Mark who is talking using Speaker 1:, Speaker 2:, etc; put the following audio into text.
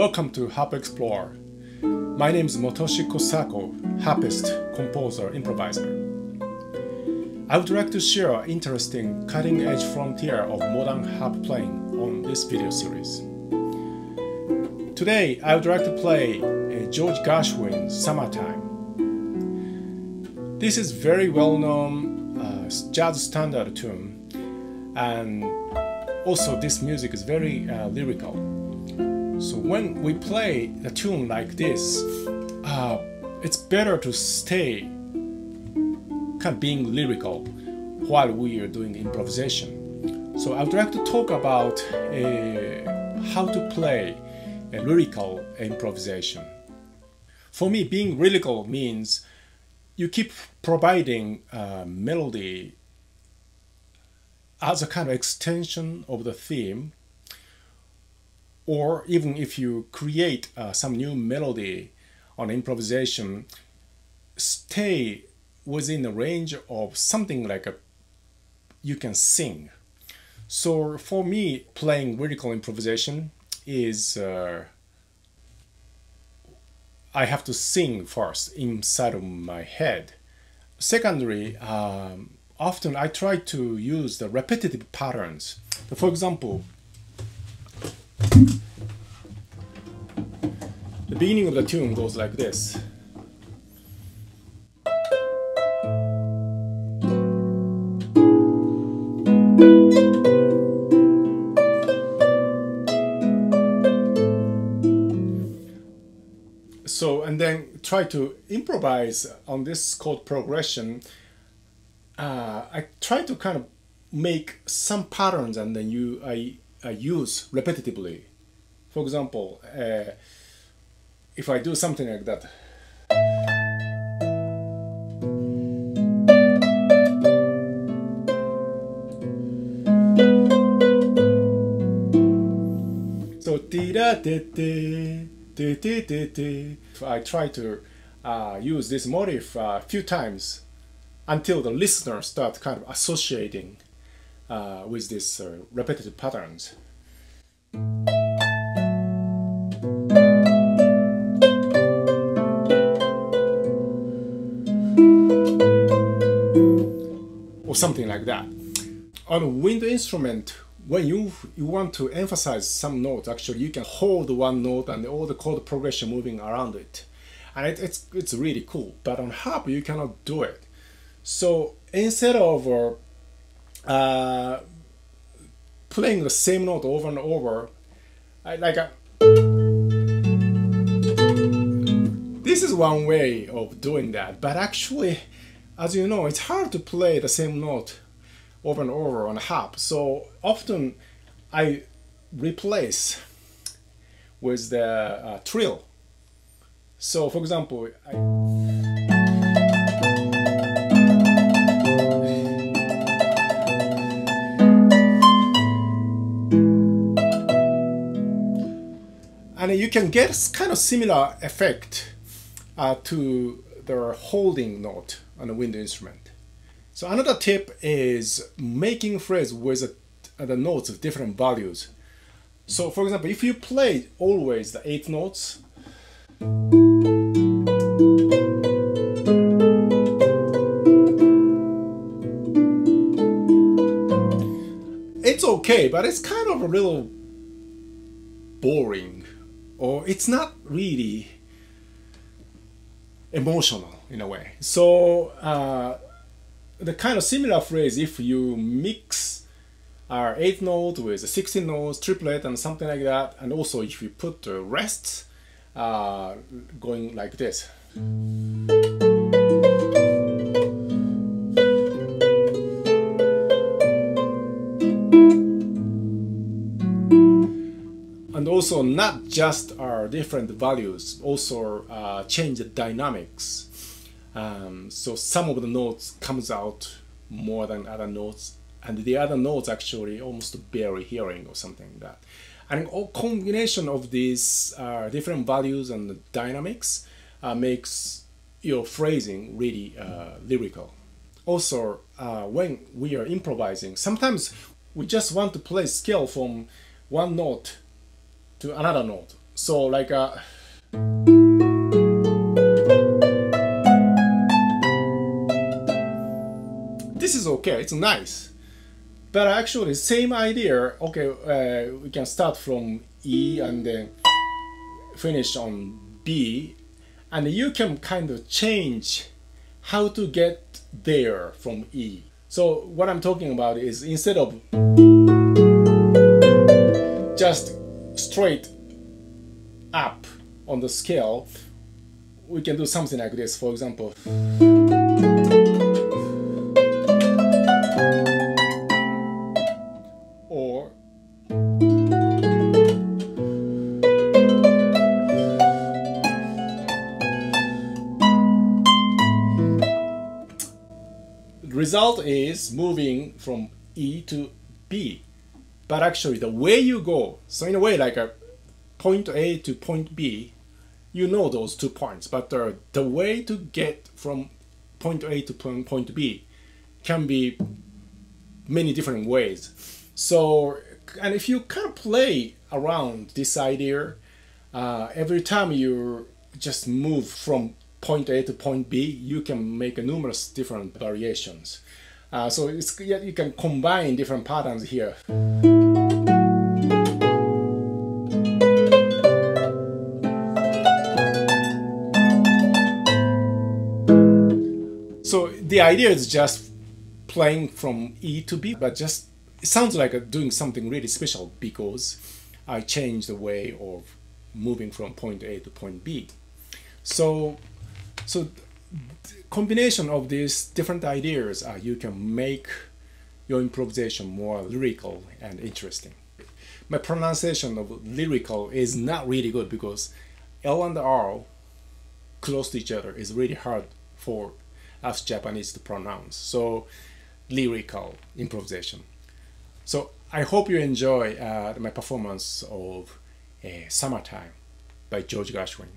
Speaker 1: Welcome to Harp Explorer. My name is Motoshi Kosako, harpist, composer, improviser. I would like to share an interesting cutting-edge frontier of modern harp playing on this video series. Today, I would like to play George Gershwin's Summertime. This is very well-known uh, jazz standard tune and also this music is very uh, lyrical. So when we play a tune like this, uh, it's better to stay kind of being lyrical while we are doing improvisation. So I would like to talk about uh, how to play a lyrical improvisation. For me, being lyrical means you keep providing a melody as a kind of extension of the theme or even if you create uh, some new melody on improvisation stay within the range of something like a you can sing so for me playing lyrical improvisation is uh, I have to sing first inside of my head secondly um, often I try to use the repetitive patterns. For example, the beginning of the tune goes like this. So, and then try to improvise on this chord progression uh, I try to kind of make some patterns and then you I, use repetitively. For example, uh, if I do something like that. So da I try to uh, use this motif a uh, few times until the listener start kind of associating uh, with these uh, repetitive patterns. Or something like that. On a wind instrument, when you, you want to emphasize some note, actually you can hold one note and all the chord progression moving around it. And it, it's, it's really cool. But on harp, you cannot do it so instead of uh, uh, playing the same note over and over, I, like a, this is one way of doing that. But actually, as you know, it's hard to play the same note over and over on a harp. So often I replace with the uh, trill. So for example, I, and you can get kind of similar effect uh, to the holding note on a wind instrument. So another tip is making phrase with a, the notes of different values. So for example, if you play always the eighth notes, it's okay, but it's kind of a little boring or it's not really emotional in a way. So uh, the kind of similar phrase, if you mix our eighth note with a 16 notes, triplet and something like that, and also if you put the rests uh, going like this. Also not just our different values, also uh, change the dynamics. Um, so some of the notes comes out more than other notes, and the other notes actually almost barely hearing or something like that. And all combination of these uh, different values and dynamics uh, makes your phrasing really uh, lyrical. Also, uh, when we are improvising, sometimes we just want to play scale from one note to another note. So like uh, this is okay. It's nice, but actually same idea. Okay, uh, we can start from E and then finish on B, and you can kind of change how to get there from E. So what I'm talking about is instead of just straight up on the scale, we can do something like this. For example, or the result is moving from E to B. But actually, the way you go, so in a way, like a point A to point B, you know those two points, but uh, the way to get from point A to point, point B can be many different ways. So, and if you kind of play around this idea, uh, every time you just move from point A to point B, you can make numerous different variations. Uh, so it's, yeah, you can combine different patterns here. So the idea is just playing from E to B, but just it sounds like doing something really special because I changed the way of moving from point A to point B. So, so combination of these different ideas, uh, you can make your improvisation more lyrical and interesting. My pronunciation of lyrical is not really good because L and R close to each other is really hard for us Japanese to pronounce. So lyrical improvisation. So I hope you enjoy uh, my performance of uh, Summertime by George Gershwin.